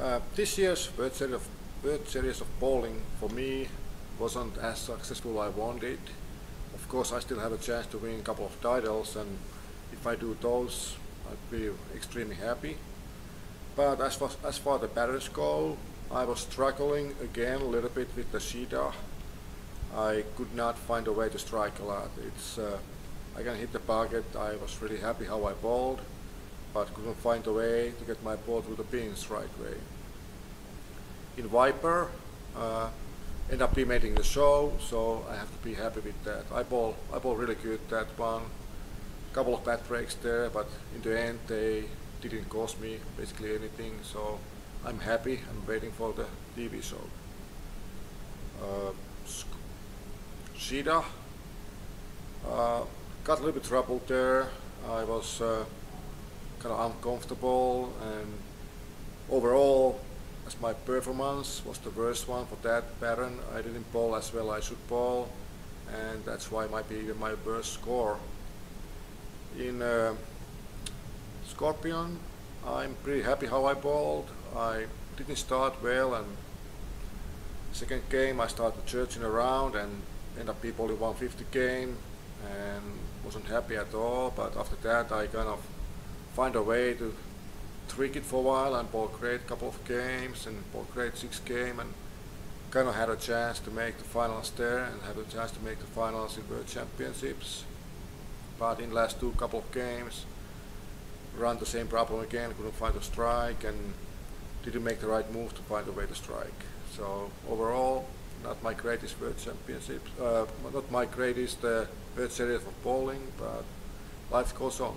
Uh, this year's World Series, of, World Series of Bowling for me wasn't as successful as I wanted. Of course, I still have a chance to win a couple of titles, and if I do those, I'd be extremely happy. But as far as far the patterns go, I was struggling again a little bit with the Cheetah. I could not find a way to strike a lot. It's uh, I can hit the target. I was really happy how I bowled, but couldn't find a way to get my ball through the pins right way. In Viper, uh, end up making the show, so I have to be happy with that. I ball, I ball really good that one. Couple of bad breaks there, but in the end they didn't cost me basically anything. So I'm happy. I'm waiting for the TV show. Uh, Cheetah uh, got a little bit trouble there. I was uh, kind of uncomfortable and overall as my performance was the worst one for that pattern. I didn't bowl as well as I should bowl and that's why it might be even my worst score. In uh, Scorpion, I'm pretty happy how I bowled. I didn't start well and second game I started churching around and ended up being only 150 game and wasn't happy at all but after that I kind of find a way to trick it for a while and ball great couple of games and ball great six game and kind of had a chance to make the finals there and had a chance to make the finals in World Championships. But in last two couple of games run the same problem again couldn't find a strike and didn't make the right move to find a way to strike. So overall not my greatest World Championships uh, not my greatest uh, World Series of bowling but life goes on